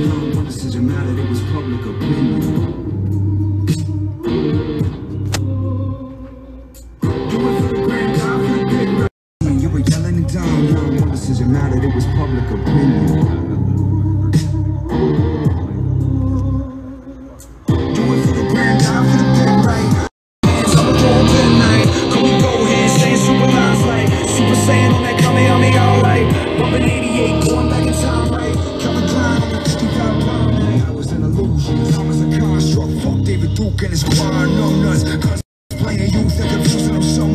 young wonder since you mad that it was public opinion. Down, young since you mad that it was public opinion.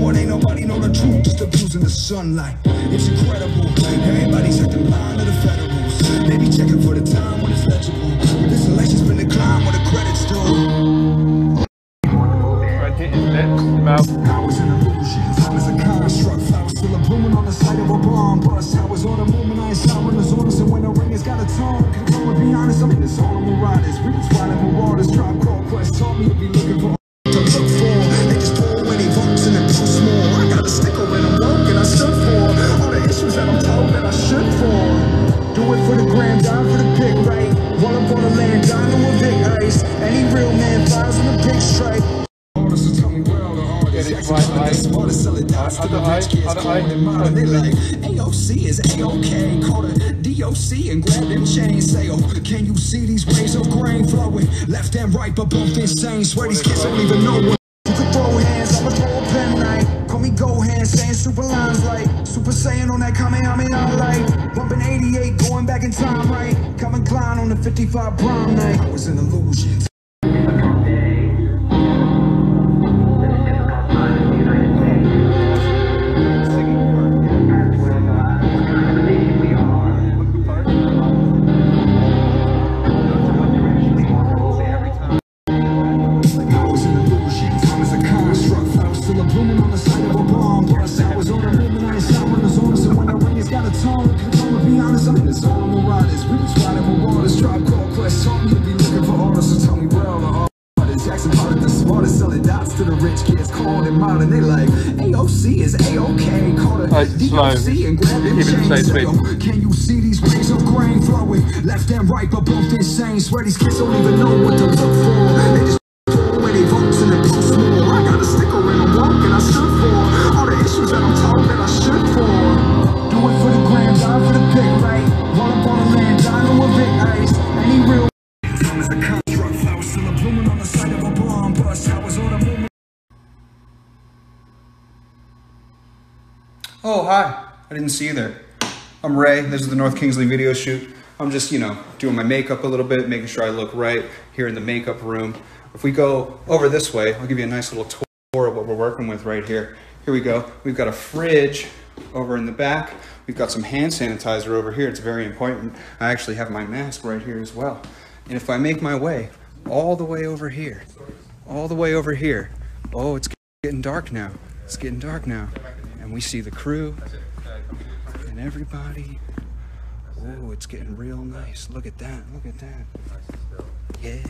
Confusing. Ain't nobody know the truth, just abusing the sunlight. It's incredible. Everybody's acting blind to the federals. They be checking for the time artists Get it Jackson right, right. the smartest selling dots to the Other rich kids calling it mine. They like AOC is A-OK. Call it DOC and grab them chains. Say, oh, can you see these waves of grain flowing left and right, but both insane? Swear these kids don't even know what. You can throw hands, I'ma throw a pen night. Call me go hand, saying super lines like Super Saiyan on that Kamehameha light. Bumping 88, going back in time, right? Coming Klein on the 55 prom night. I was an illusion. Rich kids, calling mine, and they like AOC is A-OK. Call it Oh. DOC and grab them Keep it chains. Say, can you see these waves of grain flowing left and right, but both insane? Swear these kids don't even know what to look for. Oh, hi. I didn't see you there. I'm Ray. This is the North Kingsley video shoot. I'm just, you know, doing my makeup a little bit, making sure I look right here in the makeup room. If we go over this way, I'll give you a nice little tour of what we're working with right here. Here we go. We've got a fridge over in the back. We've got some hand sanitizer over here. It's very important. I actually have my mask right here as well. And if I make my way all the way over here, all the way over here, oh, it's getting dark now. It's getting dark now. And we see the crew and everybody. Oh, it's getting real nice. Look at that. Look at that. Yeah.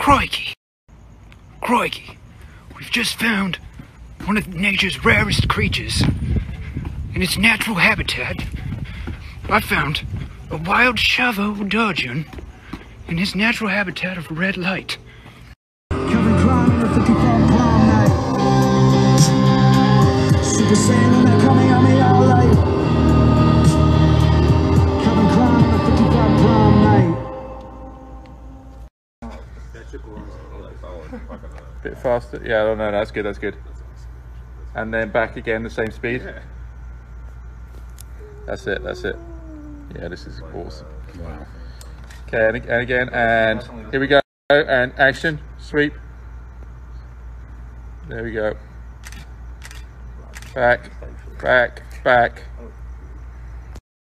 Crikey! Crikey! We've just found one of nature's rarest creatures in its natural habitat. I found a wild Shavo Odadjian in his natural habitat of red light. Kevin Klein on the 55 prom night. Super Saiyan on that Kamehameha light. Bit faster. Yeah, I don't know. That's good. That's good. And then back again, the same speed. That's it. That's it. Yeah, this is awesome. Wow. Okay, and, and again, and here we go. And action, sweep. There we go. Back, back, back.